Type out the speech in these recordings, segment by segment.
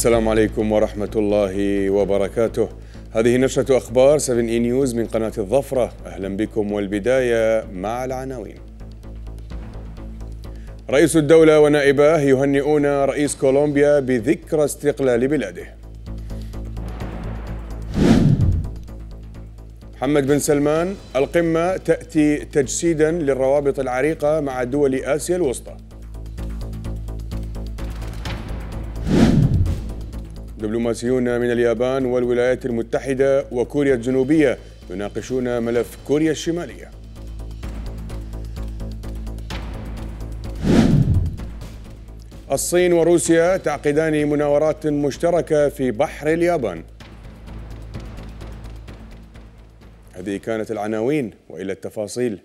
السلام عليكم ورحمة الله وبركاته. هذه نشرة أخبار 7 إي نيوز من قناة الظفرة. أهلا بكم والبداية مع العناوين. رئيس الدولة ونائباه يهنئون رئيس كولومبيا بذكرى استقلال بلاده. محمد بن سلمان القمة تأتي تجسيدا للروابط العريقة مع دول آسيا الوسطى. دبلوماسيون من اليابان والولايات المتحدة وكوريا الجنوبية يناقشون ملف كوريا الشمالية. الصين وروسيا تعقدان مناورات مشتركة في بحر اليابان. هذه كانت العناوين وإلى التفاصيل.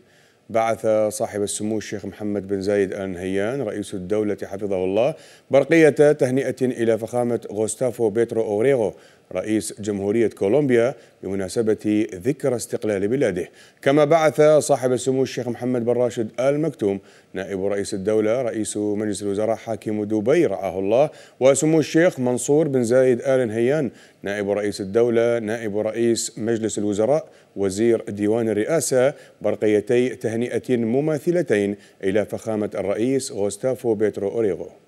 بعث صاحب السمو الشيخ محمد بن زايد ال نهيان رئيس الدولة حفظه الله برقية تهنئة إلى فخامة غوستافو بيترو أوريغو رئيس جمهورية كولومبيا بمناسبة ذكرى استقلال بلاده. كما بعث صاحب السمو الشيخ محمد بن راشد آل مكتوم نائب رئيس الدولة رئيس مجلس الوزراء حاكم دبي رعاه الله وسمو الشيخ منصور بن زايد آل نهيان نائب رئيس الدولة نائب رئيس مجلس الوزراء وزير ديوان الرئاسة برقيتي تهنئة مماثلتين إلى فخامة الرئيس غوستافو بيترو أوريغو.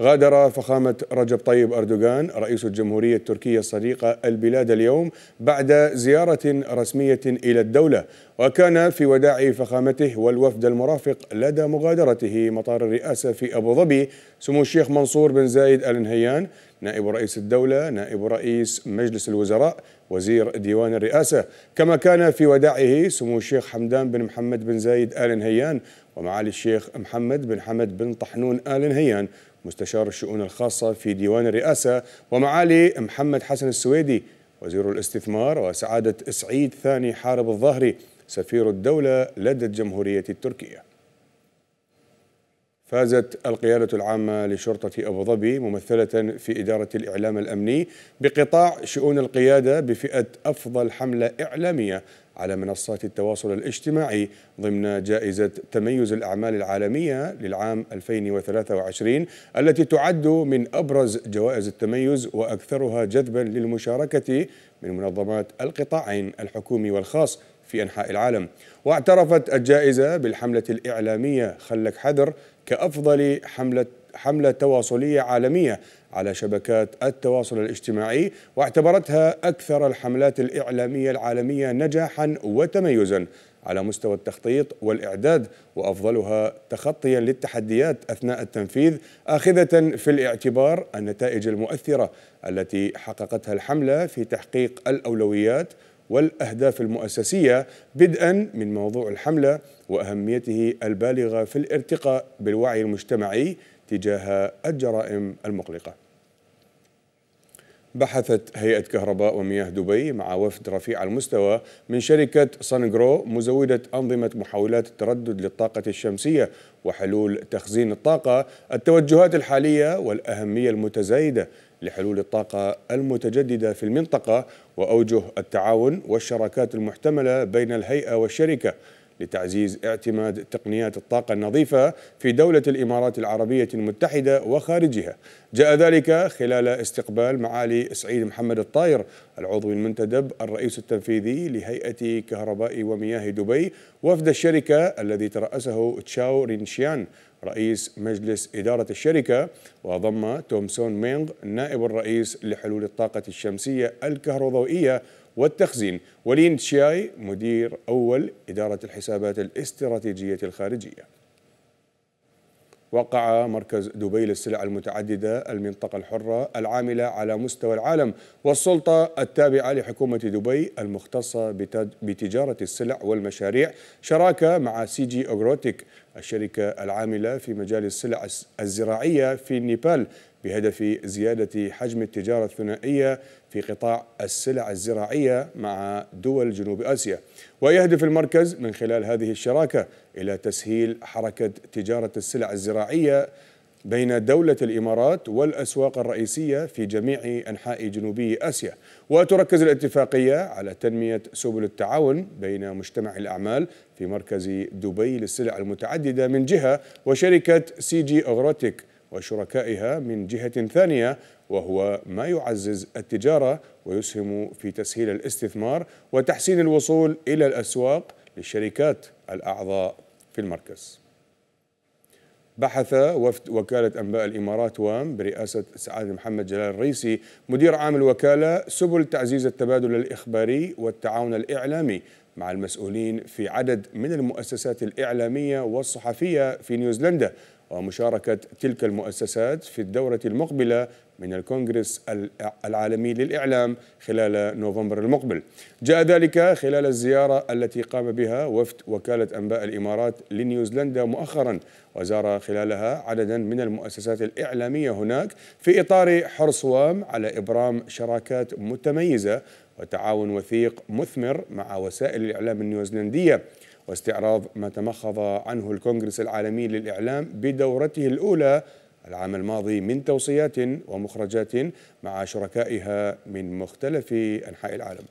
غادر فخامة رجب طيب أردوغان رئيس الجمهورية التركية الصديقة البلاد اليوم بعد زيارة رسمية إلى الدولة. وكان في وداع فخامته والوفد المرافق لدى مغادرته مطار الرئاسة في أبو ظبي سمو الشيخ منصور بن زايد آل نهيان نائب رئيس الدولة نائب رئيس مجلس الوزراء وزير ديوان الرئاسة. كما كان في وداعه سمو الشيخ حمدان بن محمد بن زايد آل نهيان ومعالي الشيخ محمد بن حمد بن طحنون آل نهيان مستشار الشؤون الخاصة في ديوان الرئاسة ومعالي محمد حسن السويدي وزير الاستثمار وسعادة سعيد ثاني حارب الظهري سفير الدولة لدى الجمهورية التركية. فازت القيادة العامة لشرطة أبو ظبي ممثلة في إدارة الإعلام الأمني بقطاع شؤون القيادة بفئة أفضل حملة إعلامية على منصات التواصل الاجتماعي ضمن جائزة تميز الأعمال العالمية للعام 2023 التي تعد من أبرز جوائز التميز وأكثرها جذبا للمشاركة من منظمات القطاعين الحكومي والخاص في أنحاء العالم. واعترفت الجائزة بالحملة الإعلامية خلك حذر كأفضل حملة حملة تواصلية عالمية على شبكات التواصل الاجتماعي واعتبرتها أكثر الحملات الإعلامية العالمية نجاحا وتميزا على مستوى التخطيط والإعداد وأفضلها تخطيا للتحديات أثناء التنفيذ آخذة في الاعتبار النتائج المؤثرة التي حققتها الحملة في تحقيق الأولويات والأهداف المؤسسية بدءا من موضوع الحملة وأهميته البالغة في الارتقاء بالوعي المجتمعي تجاه الجرائم المقلقة. بحثت هيئة كهرباء ومياه دبي مع وفد رفيع المستوى من شركة سانجرو مزودة أنظمة محاولات التردد للطاقة الشمسية وحلول تخزين الطاقة التوجهات الحالية والأهمية المتزايدة لحلول الطاقة المتجددة في المنطقة وأوجه التعاون والشراكات المحتملة بين الهيئة والشركة لتعزيز اعتماد تقنيات الطاقة النظيفة في دولة الإمارات العربية المتحدة وخارجها. جاء ذلك خلال استقبال معالي سعيد محمد الطاير العضو المنتدب الرئيس التنفيذي لهيئة كهرباء ومياه دبي وفد الشركة الذي ترأسه تشاو رينشيان رئيس مجلس إدارة الشركة. وضم تومسون مينغ نائب الرئيس لحلول الطاقة الشمسية الكهروضوئية والتخزين. ولين تشياي مدير أول إدارة الحسابات الاستراتيجية الخارجية. وقع مركز دبي للسلع المتعددة المنطقة الحرة العاملة على مستوى العالم والسلطة التابعة لحكومة دبي المختصة بتجارة السلع والمشاريع. شراكة مع CG Agrotech الشركة العاملة في مجال السلع الزراعية في نيبال. بهدف زيادة حجم التجارة الثنائية في قطاع السلع الزراعية مع دول جنوب آسيا. ويهدف المركز من خلال هذه الشراكة إلى تسهيل حركة تجارة السلع الزراعية بين دولة الإمارات والأسواق الرئيسية في جميع أنحاء جنوبي آسيا. وتركز الاتفاقية على تنمية سبل التعاون بين مجتمع الأعمال في مركز دبي للسلع المتعددة من جهة وشركة CG Agrotech وشركائها من جهة ثانية وهو ما يعزز التجارة ويسهم في تسهيل الاستثمار وتحسين الوصول إلى الأسواق للشركات الأعضاء في المركز. بحث وفد وكالة أنباء الإمارات وام برئاسة سعاد محمد جلال الرئيسي مدير عام الوكالة سبل تعزيز التبادل الإخباري والتعاون الإعلامي مع المسؤولين في عدد من المؤسسات الإعلامية والصحفية في نيوزيلندا. ومشاركة تلك المؤسسات في الدورة المقبلة من الكونغرس العالمي للإعلام خلال نوفمبر المقبل. جاء ذلك خلال الزيارة التي قام بها وفد وكالة أنباء الإمارات لنيوزيلندا مؤخرا وزار خلالها عددا من المؤسسات الإعلامية هناك في إطار حرص وام على إبرام شراكات متميزة وتعاون وثيق مثمر مع وسائل الإعلام النيوزيلندية. واستعراض ما تمخض عنه الكونغرس العالمي للإعلام بدورته الأولى العام الماضي من توصيات ومخرجات مع شركائها من مختلف أنحاء العالم.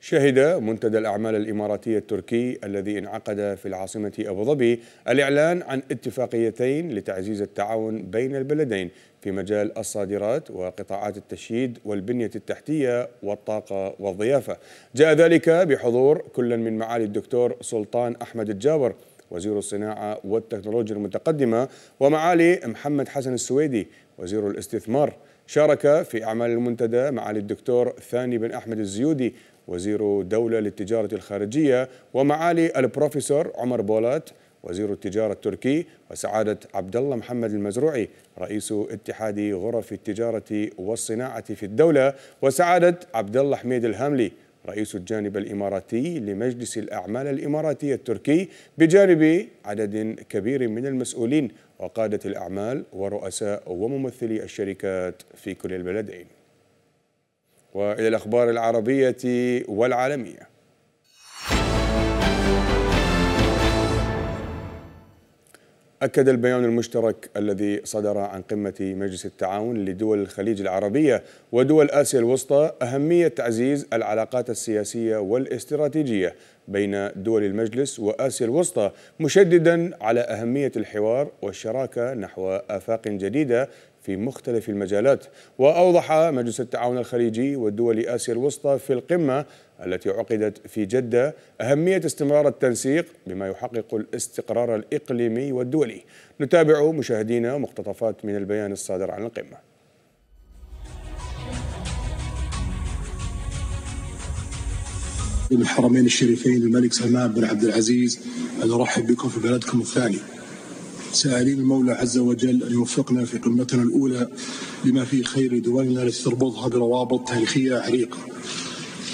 شهد منتدى الأعمال الإماراتية التركي الذي انعقد في العاصمة أبو ظبي الإعلان عن اتفاقيتين لتعزيز التعاون بين البلدين في مجال الصادرات وقطاعات التشييد والبنية التحتية والطاقة والضيافة. جاء ذلك بحضور كل من معالي الدكتور سلطان أحمد الجابر وزير الصناعة والتكنولوجيا المتقدمة ومعالي محمد حسن السويدي وزير الاستثمار. شارك في أعمال المنتدى معالي الدكتور ثاني بن أحمد الزيودي وزير دولة للتجارة الخارجية ومعالي البروفيسور عمر بولات وزير التجارة التركي وسعادة عبد الله محمد المزروعي رئيس اتحاد غرف التجارة والصناعة في الدولة وسعادة عبد الله حميد الهاملي رئيس الجانب الإماراتي لمجلس الأعمال الإماراتي التركي بجانب عدد كبير من المسؤولين وقادة الأعمال ورؤساء وممثلي الشركات في كل البلدين. وإلى الأخبار العربية والعالمية. أكد البيان المشترك الذي صدر عن قمة مجلس التعاون لدول الخليج العربية ودول آسيا الوسطى أهمية تعزيز العلاقات السياسية والاستراتيجية بين دول المجلس وآسيا الوسطى مشددا على أهمية الحوار والشراكة نحو آفاق جديدة في مختلف المجالات وأوضح مجلس التعاون الخليجي ودول آسيا الوسطى في القمة التي عقدت في جدة أهمية استمرار التنسيق بما يحقق الاستقرار الإقليمي والدولي. نتابع مشاهدينا مقتطفات من البيان الصادر عن القمة. الحرمين الشريفين الملك سلمان بن عبد العزيز أن نرحب بكم في بلدكم الثاني. سائلين المولى عز وجل أن يوفقنا في قمتنا الأولى لما فيه خير دولنا التي تربطها بروابط تاريخية عريقة.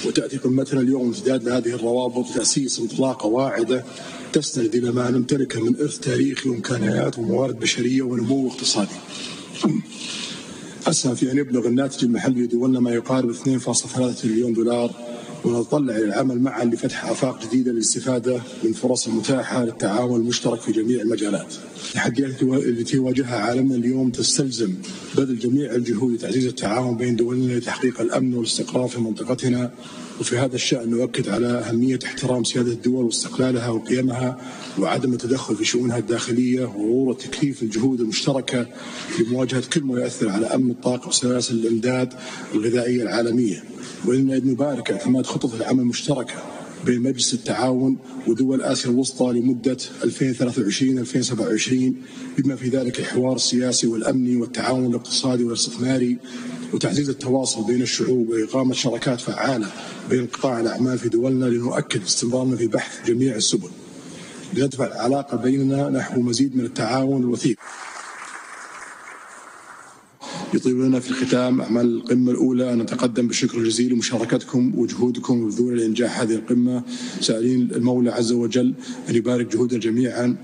وتأتي قمتنا اليوم امتداد لهذه الروابط تأسيس انطلاقة واعدة تستند إلى ما نمتلكه من إرث تاريخي وإمكانيات وموارد بشرية ونمو اقتصادي. أسهم في أن يبلغ الناتج المحلي لدولنا ما يقارب 2.3 مليون دولار ونتطلع إلى العمل معا لفتح آفاق جديدة للاستفادة من فرص المتاحة للتعاون المشترك في جميع المجالات. التحديات التي يواجهها عالمنا اليوم تستلزم بذل جميع الجهود لتعزيز التعاون بين دولنا لتحقيق الأمن والاستقرار في منطقتنا. وفي هذا الشأن نؤكد على أهمية احترام سيادة الدول واستقلالها وقيمها وعدم التدخل في شؤونها الداخلية وضرورة تكثيف الجهود المشتركة لمواجهة كل ما يؤثر على أمن الطاقة وسلاسل الإمداد الغذائية العالمية. وإن نبارك اعتماد خطط العمل المشتركة بين مجلس التعاون ودول آسيا الوسطى لمدة 2023-2027 بما في ذلك الحوار السياسي والأمني والتعاون الاقتصادي والاستثماري وتعزيز التواصل بين الشعوب وإقامة شراكات فعالة بين قطاع الأعمال في دولنا لنؤكد استمرارنا في بحث جميع السبل. لندفع العلاقة بيننا نحو مزيد من التعاون الوثيق. يطيب لنا في الختام. أعمال القمة الأولى نتقدم بالشكر الجزيل لمشاركتكم وجهودكم وبذول لإنجاح هذه القمة. سائلين المولى عز وجل أن يبارك جهودنا جميعا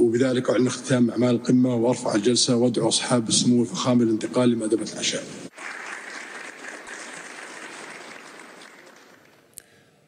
وبذلك أعلن ختام أعمال القمة وأرفع الجلسة وأدعو أصحاب السمو الفخامة للانتقال لمأدبة العشاء.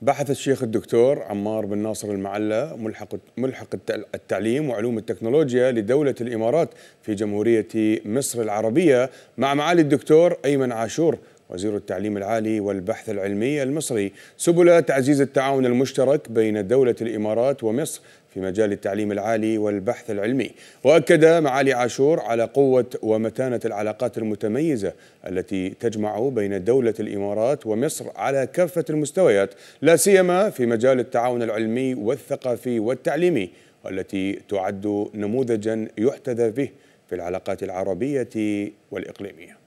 بحث الشيخ الدكتور عمار بن ناصر المعلى ملحق ملحق التعليم وعلوم التكنولوجيا لدولة الإمارات في جمهورية مصر العربية مع معالي الدكتور أيمن عاشور. وزير التعليم العالي والبحث العلمي المصري. سبل تعزيز التعاون المشترك بين دولة الإمارات ومصر في مجال التعليم العالي والبحث العلمي. وأكد معالي عاشور على قوة ومتانة العلاقات المتميزة التي تجمع بين دولة الإمارات ومصر على كافة المستويات لا سيما في مجال التعاون العلمي والثقافي والتعليمي والتي تعد نموذجا يحتذى به في العلاقات العربية والإقليمية.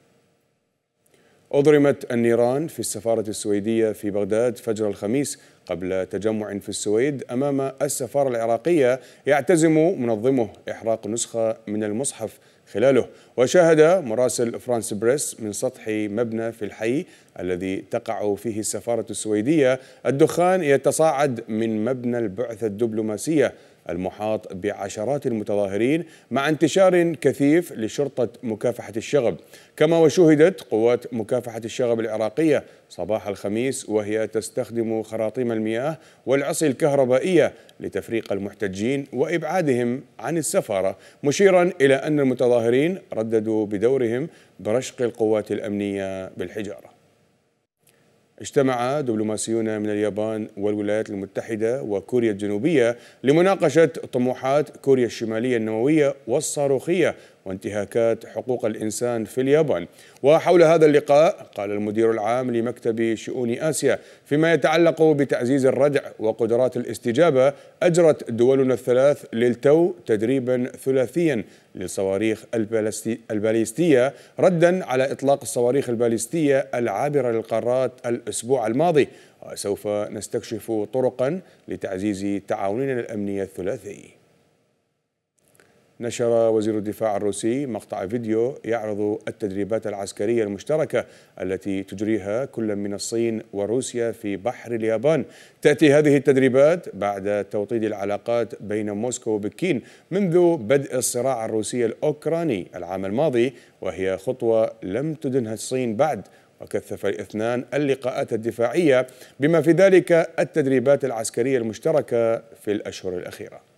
أضرمت النيران في السفارة السويدية في بغداد فجر الخميس قبل تجمع في السويد أمام السفارة العراقية يعتزم منظمه إحراق نسخة من المصحف خلاله. وشاهد مراسل فرانس بريس من سطح مبنى في الحي الذي تقع فيه السفارة السويدية. الدخان يتصاعد من مبنى البعثة الدبلوماسية المحاط بعشرات المتظاهرين مع انتشار كثيف لشرطة مكافحة الشغب. كما وشهدت قوات مكافحة الشغب العراقية صباح الخميس وهي تستخدم خراطيم المياه والعصي الكهربائية لتفريق المحتجين وإبعادهم عن السفارة مشيرا إلى أن المتظاهرين رددوا بدورهم برشق القوات الأمنية بالحجارة. اجتمع دبلوماسيون من اليابان والولايات المتحدة وكوريا الجنوبية لمناقشة طموحات كوريا الشمالية النووية والصاروخية وانتهاكات حقوق الإنسان في اليابان. وحول هذا اللقاء قال المدير العام لمكتب شؤون آسيا فيما يتعلق بتعزيز الردع وقدرات الاستجابة أجرت دولنا الثلاث للتو تدريبا ثلاثيا للصواريخ الباليستية ردا على إطلاق الصواريخ الباليستية العابرة للقارات الأسبوع الماضي. وسوف نستكشف طرقا لتعزيز تعاوننا الأمني الثلاثي. نشر وزير الدفاع الروسي مقطع فيديو يعرض التدريبات العسكرية المشتركة التي تجريها كل من الصين وروسيا في بحر اليابان. تأتي هذه التدريبات بعد توطيد العلاقات بين موسكو وبكين منذ بدء الصراع الروسي الأوكراني العام الماضي وهي خطوة لم تدنها الصين بعد وكثف الاثنان اللقاءات الدفاعية بما في ذلك التدريبات العسكرية المشتركة في الأشهر الأخيرة.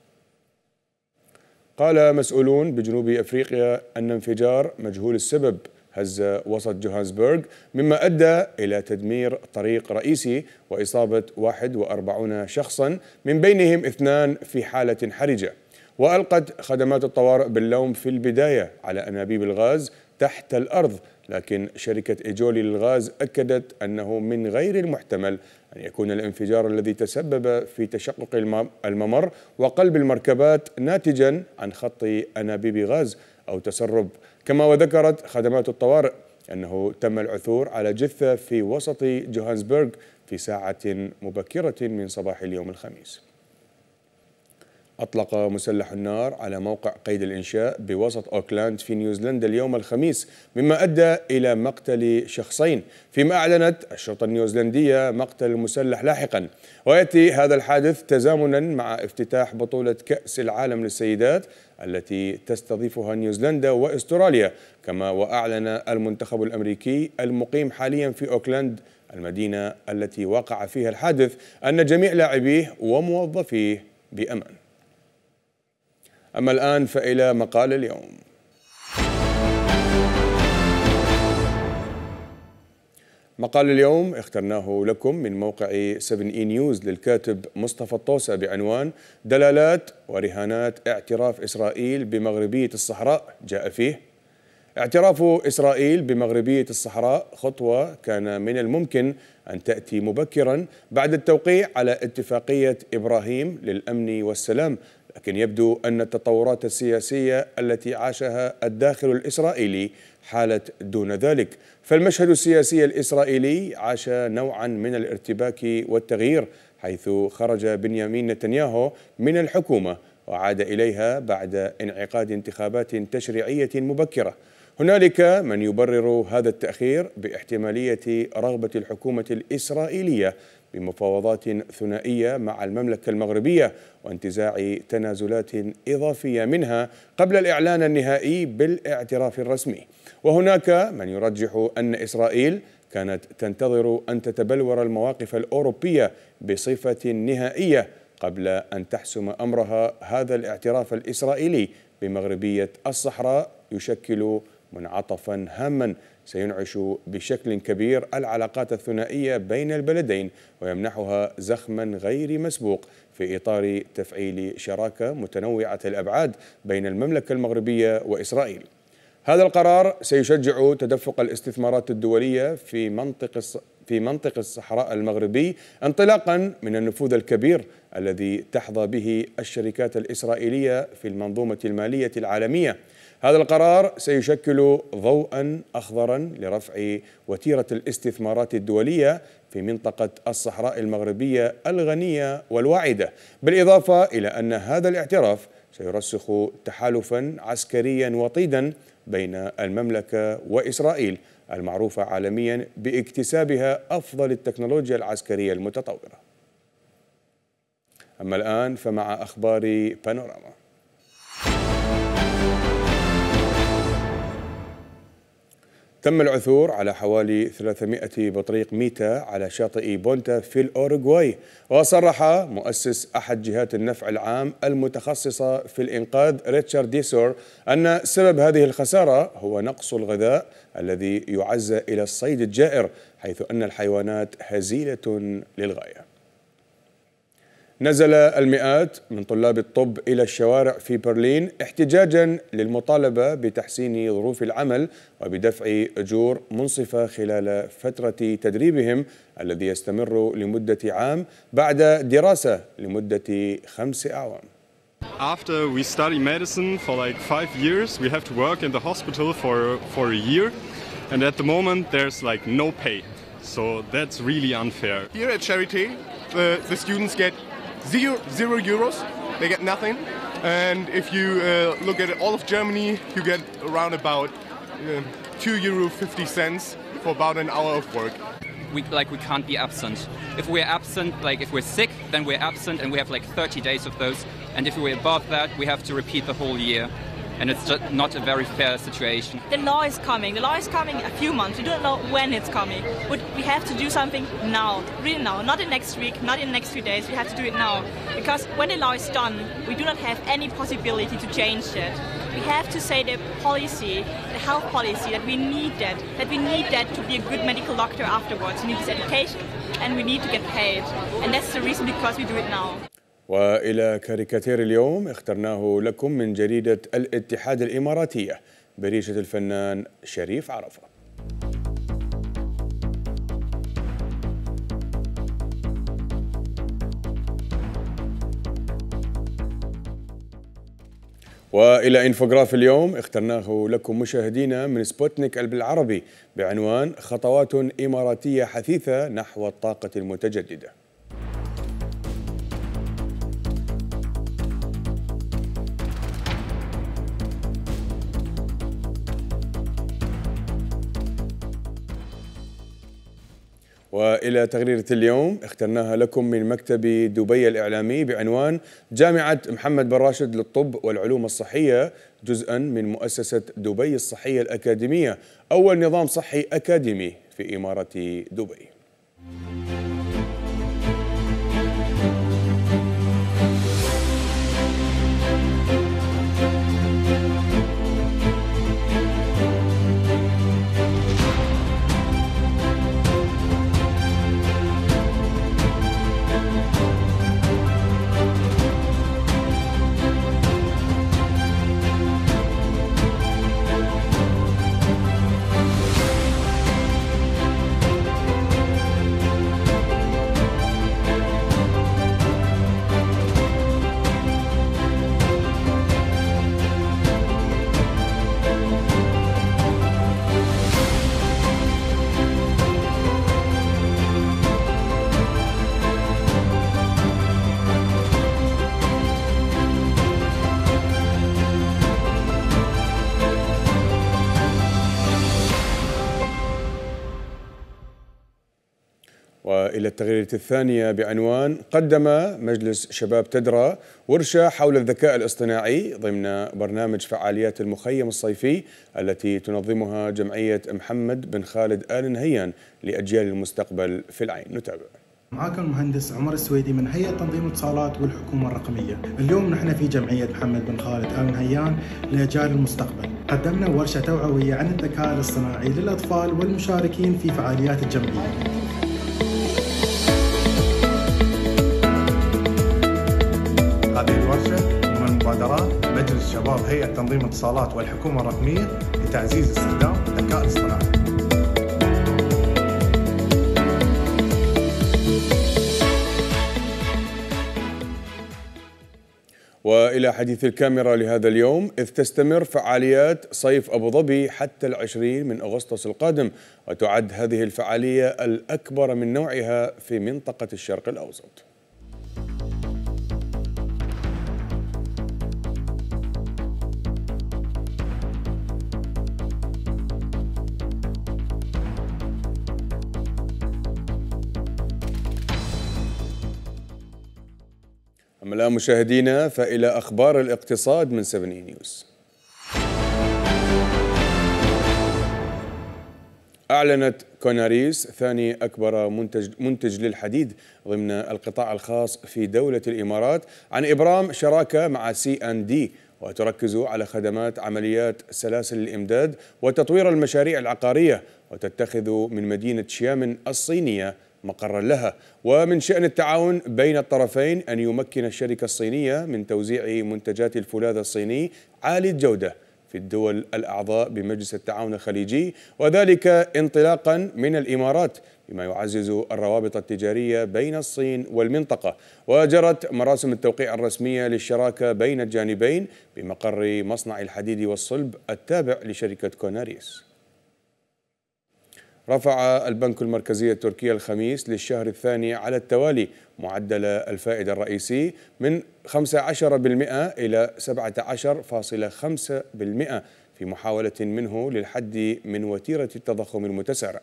قال مسؤولون بجنوب أفريقيا أن انفجار مجهول السبب هز وسط جوهانسبرغ مما أدى إلى تدمير طريق رئيسي وإصابة 41 شخصا من بينهم اثنان في حالة حرجة. وألقت خدمات الطوارئ باللوم في البداية على أنابيب الغاز تحت الأرض لكن شركة إيجولي للغاز أكدت أنه من غير المحتمل أن يكون الانفجار الذي تسبب في تشقق الممر وقلب المركبات ناتجا عن خط أنابيب غاز أو تسرب. كما وذكرت خدمات الطوارئ أنه تم العثور على جثة في وسط جوهانسبرغ في ساعة مبكرة من صباح اليوم الخميس. أطلق مسلح النار على موقع قيد الإنشاء بوسط أوكلاند في نيوزيلندا اليوم الخميس مما أدى إلى مقتل شخصين. فيما أعلنت الشرطة النيوزيلندية مقتل المسلح لاحقا. ويأتي هذا الحادث تزامنا مع افتتاح بطولة كأس العالم للسيدات التي تستضيفها نيوزيلندا وأستراليا كما وأعلن المنتخب الأمريكي المقيم حاليا في أوكلاند المدينة التي وقع فيها الحادث أن جميع لاعبيه وموظفيه بأمان. أما الآن فإلى مقال اليوم. مقال اليوم اخترناه لكم من موقع 7 إي نيوز للكاتب مصطفى الطوسة بعنوان دلالات ورهانات اعتراف إسرائيل بمغربية الصحراء. جاء فيه اعتراف إسرائيل بمغربية الصحراء خطوة كان من الممكن أن تأتي مبكرا بعد التوقيع على اتفاقية إبراهيم للأمن والسلام لكن يبدو أن التطورات السياسية التي عاشها الداخل الإسرائيلي حالت دون ذلك. فالمشهد السياسي الإسرائيلي عاش نوعا من الارتباك والتغيير حيث خرج بنيامين نتنياهو من الحكومة وعاد إليها بعد انعقاد انتخابات تشريعية مبكرة. هنالك من يبرر هذا التأخير باحتمالية رغبة الحكومة الإسرائيلية بمفاوضات ثنائية مع المملكة المغربية وانتزاع تنازلات إضافية منها قبل الإعلان النهائي بالاعتراف الرسمي. وهناك من يرجح أن إسرائيل كانت تنتظر أن تتبلور المواقف الأوروبية بصفة نهائية قبل أن تحسم أمرها. هذا الاعتراف الإسرائيلي بمغربية الصحراء يشكل منعطفا هاما سينعش بشكل كبير العلاقات الثنائية بين البلدين ويمنحها زخما غير مسبوق في إطار تفعيل شراكة متنوعة الأبعاد بين المملكة المغربية وإسرائيل. هذا القرار سيشجع تدفق الاستثمارات الدولية في منطق في منطق الصحراء المغربي انطلاقا من النفوذ الكبير الذي تحظى به الشركات الإسرائيلية في المنظومة المالية العالمية. هذا القرار سيشكل ضوءا أخضرا لرفع وتيرة الاستثمارات الدولية في منطقة الصحراء المغربية الغنية والواعدة بالإضافة إلى أن هذا الاعتراف سيرسخ تحالفا عسكريا وطيدا بين المملكة وإسرائيل المعروفة عالميا باكتسابها أفضل التكنولوجيا العسكرية المتطورة. أما الآن فمع أخبار بانوراما. تم العثور على حوالي 300 بطريق ميتا على شاطئ بونتا في الأوروغواي وصرح مؤسس أحد جهات النفع العام المتخصصة في الإنقاذ ريتشارد ديسور أن سبب هذه الخسارة هو نقص الغذاء الذي يعزى إلى الصيد الجائر حيث أن الحيوانات هزيلة للغاية. نزل المئات من طلاب الطب إلى الشوارع في برلين احتجاجا للمطالبة بتحسين ظروف العمل وبدفع أجور منصفة خلال فترة تدريبهم الذي يستمر لمدة عام بعد دراسة لمدة خمس أعوام After we study medicine for like five years, we have to work in the hospital for, for a year. And at the moment, there's like no pay. So that's really unfair. Here at Charité, the, the students get zero, zero euros. They get nothing. And if you uh, look at all of Germany, you get around about uh, two euro fifty cents for about an hour of work. We like we can't be absent. If we're absent, like if we're sick, then we're absent, and we have like 30 days of those. And if we're above that, we have to repeat the whole year and it's not a very fair situation. The law is coming. The law is coming a few months. We don't know when it's coming. But we have to do something now, really now. Not in next week, not in next few days. We have to do it now. Because when the law is done, we do not have any possibility to change it. We have to say the policy, the health policy, that we need that, that we need that to be a good medical doctor afterwards. We need this education and we need to get paid. And that's the reason because we do it now. وإلى كاريكاتير اليوم اخترناه لكم من جريدة الاتحاد الإماراتية بريشة الفنان شريف عرفة. وإلى إنفوغراف اليوم اخترناه لكم مشاهدينا من سبوتنيك بالعربي بعنوان خطوات إماراتية حثيثة نحو الطاقة المتجددة. وإلى تغريدة اليوم اخترناها لكم من مكتب دبي الإعلامي بعنوان جامعة محمد بن راشد للطب والعلوم الصحية جزءا من مؤسسة دبي الصحية الأكاديمية أول نظام صحي أكاديمي في إمارة دبي. والى التغريدة الثانية بعنوان قدم مجلس شباب تدرى ورشة حول الذكاء الاصطناعي ضمن برنامج فعاليات المخيم الصيفي التي تنظمها جمعية محمد بن خالد آل نهيان لأجيال المستقبل في العين. نتابع. معاكم المهندس عمر السويدي من هيئة تنظيم الاتصالات والحكومة الرقمية. اليوم نحن في جمعية محمد بن خالد آل نهيان لأجيال المستقبل. قدمنا ورشة توعوية عن الذكاء الاصطناعي للأطفال والمشاركين في فعاليات الجمعية. هذه الورشة من مبادرات مجلس شباب هيئة تنظيم الاتصالات والحكومة الرقمية لتعزيز استخدام الذكاء الاصطناعي. وإلى حديث الكاميرا لهذا اليوم إذ تستمر فعاليات صيف أبو ظبي حتى العشرين من أغسطس القادم وتعد هذه الفعالية الأكبر من نوعها في منطقة الشرق الأوسط. أما الآن مشاهدينا فإلى أخبار الاقتصاد من 7 نيوز. أعلنت كوناريس ثاني أكبر منتج, منتج للحديد ضمن القطاع الخاص في دولة الإمارات عن إبرام شراكة مع سي أن دي وتركز على خدمات عمليات سلاسل الإمداد وتطوير المشاريع العقارية وتتخذ من مدينة شيامن الصينية مقرا لها. ومن شأن التعاون بين الطرفين أن يمكن الشركة الصينية من توزيع منتجات الفولاذ الصيني عالي الجودة في الدول الأعضاء بمجلس التعاون الخليجي وذلك انطلاقا من الإمارات بما يعزز الروابط التجارية بين الصين والمنطقة. وجرت مراسم التوقيع الرسمية للشراكة بين الجانبين بمقر مصنع الحديد والصلب التابع لشركة كوناريس رفع البنك المركزي التركي الخميس للشهر الثاني على التوالي معدل الفائدة الرئيسي من 15% إلى 17.5% في محاولة منه للحد من وتيرة التضخم المتسارع.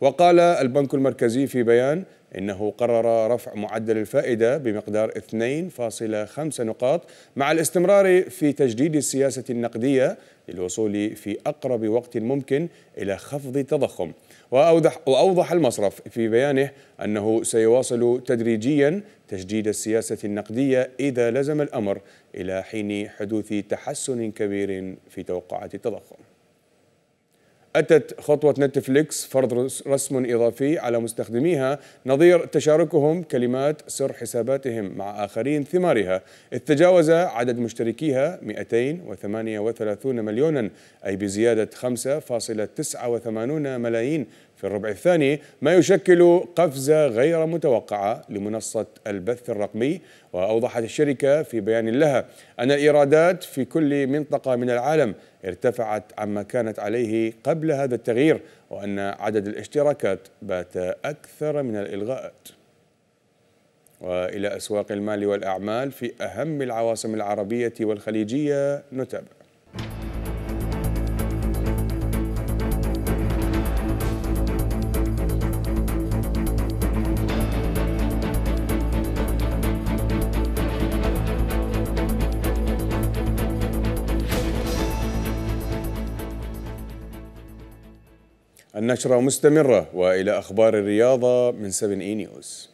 وقال البنك المركزي في بيان إنه قرر رفع معدل الفائدة بمقدار 2.5 نقاط مع الاستمرار في تجديد السياسة النقدية للوصول في أقرب وقت ممكن إلى خفض التضخم. وأوضح, وأوضح المصرف في بيانه أنه سيواصل تدريجيا تجديد السياسة النقدية إذا لزم الأمر إلى حين حدوث تحسن كبير في توقعات التضخم. أتت خطوة نتفليكس فرض رسم إضافي على مستخدميها نظير تشاركهم كلمات سر حساباتهم مع آخرين ثمارها. إذ تجاوز عدد مشتركيها 238 مليونا أي بزيادة 5.89 ملايين. في الربع الثاني ما يشكل قفزة غير متوقعة لمنصة البث الرقمي وأوضحت الشركة في بيان لها أن الإيرادات في كل منطقة من العالم ارتفعت عما كانت عليه قبل هذا التغيير وأن عدد الاشتراكات بات أكثر من الإلغاءات. وإلى أسواق المال والأعمال في أهم العواصم العربية والخليجية نتابع. النشرة مستمرة وإلى أخبار الرياضة من 7 إي نيوز.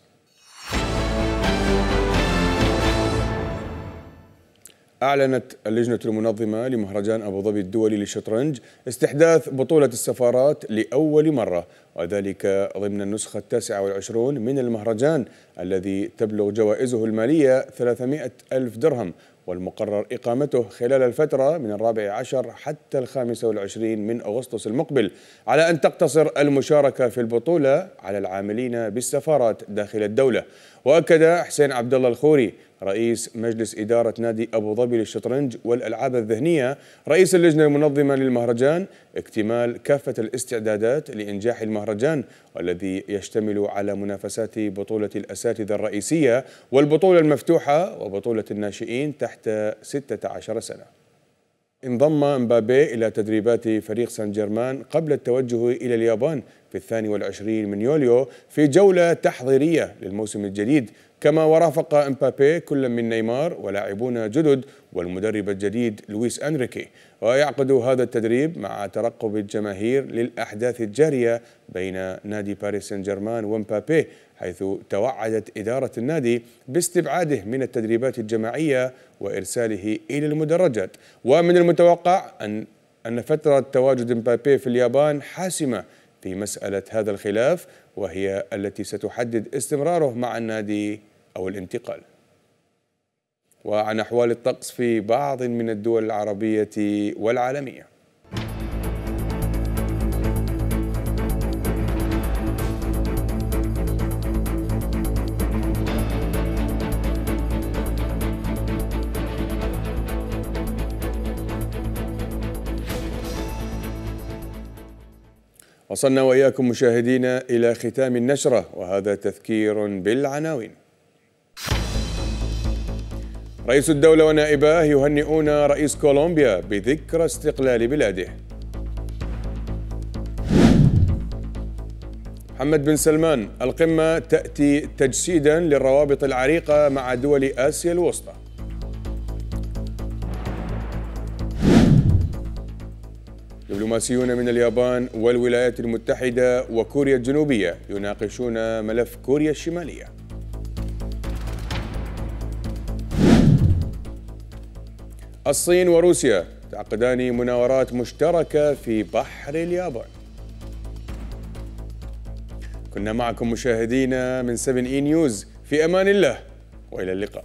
أعلنت اللجنة المنظمة لمهرجان أبو ظبي الدولي للشطرنج استحداث بطولة السفارات لأول مرة وذلك ضمن النسخة التاسعة والعشرون من المهرجان الذي تبلغ جوائزه المالية 300 ألف درهم والمقرر إقامته خلال الفترة من الرابع عشر حتى الخامس والعشرين من أغسطس المقبل على أن تقتصر المشاركة في البطولة على العاملين بالسفارات داخل الدولة. وأكد حسين عبد الله الخوري رئيس مجلس إدارة نادي أبو ظبي للشطرنج والألعاب الذهنية رئيس اللجنة المنظمة للمهرجان اكتمال كافة الاستعدادات لإنجاح المهرجان والذي يشتمل على منافسات بطولة الأساتذة الرئيسية والبطولة المفتوحة وبطولة الناشئين تحت 16 سنة. انضم مبابي إلى تدريبات فريق سان جيرمان قبل التوجه إلى اليابان في الثاني والعشرين من يوليو في جولة تحضيرية للموسم الجديد كما ورافق امبابي كل من نيمار ولاعبون جدد والمدرب الجديد لويس أنريكي. ويعقد هذا التدريب مع ترقب الجماهير للأحداث الجارية بين نادي باريس سان جيرمان ومبابي حيث توعدت إدارة النادي باستبعاده من التدريبات الجماعية وإرساله إلى المدرجات. ومن المتوقع أن أن فترة تواجد مبابي في اليابان حاسمة في مسألة هذا الخلاف وهي التي ستحدد استمراره مع النادي أو الانتقال. وعن أحوال الطقس في بعض من الدول العربية والعالمية. وصلنا وإياكم مشاهدينا إلى ختام النشرة وهذا تذكير بالعناوين. رئيس الدولة ونائباه يهنئون رئيس كولومبيا بذكرى استقلال بلاده. محمد بن سلمان القمة تأتي تجسيدا للروابط العريقة مع دول آسيا الوسطى. دبلوماسيون من اليابان والولايات المتحدة وكوريا الجنوبية يناقشون ملف كوريا الشمالية. الصين وروسيا تعقدان مناورات مشتركة في بحر اليابان. كنا معكم مشاهدينا من 7 إي نيوز. في أمان الله وإلى اللقاء.